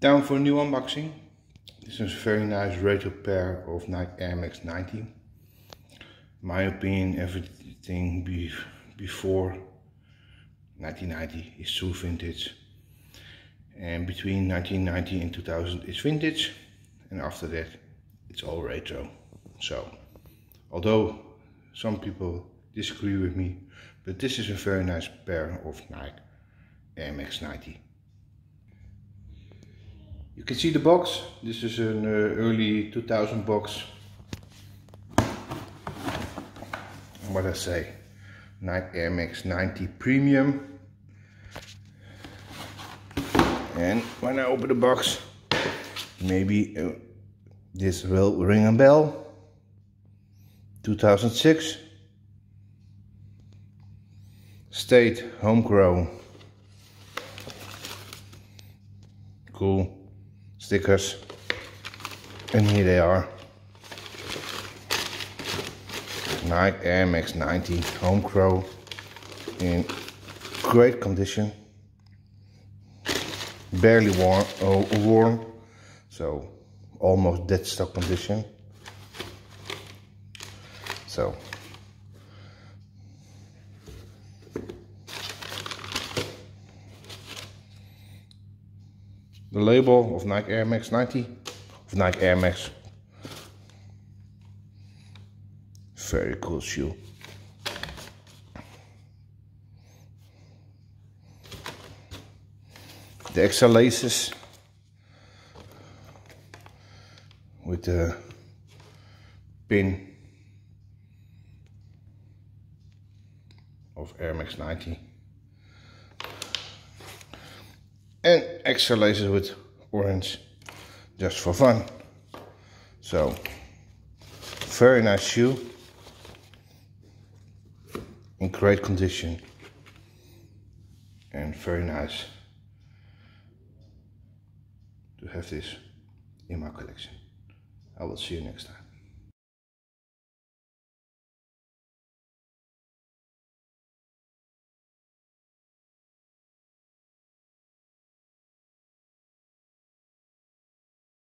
Down for a new unboxing. This is a very nice retro pair of Nike Air Max 90. My opinion, everything be before 1990 is true vintage. And between 1990 and 2000 is vintage. And after that, it's all retro. So, although some people disagree with me, but this is a very nice pair of Nike Air Max 90. You can see the box. This is an uh, early 2000 box. What I say? Nike Air Max 90 Premium. And when I open the box, maybe uh, this will ring a bell. 2006. Patta homegrown. Cool stickers. And here they are. Nike Air Max 90 Homegrown in great condition. Barely worn, oh, worn so almost dead stock condition. So the label of Nike Air Max 90 of Nike Air Max. Very cool shoe. The extra laces with the pin of Air Max 90 and extra laces with orange just for fun. So very nice shoe in great condition and very nice to have this in my collection. I will see you next time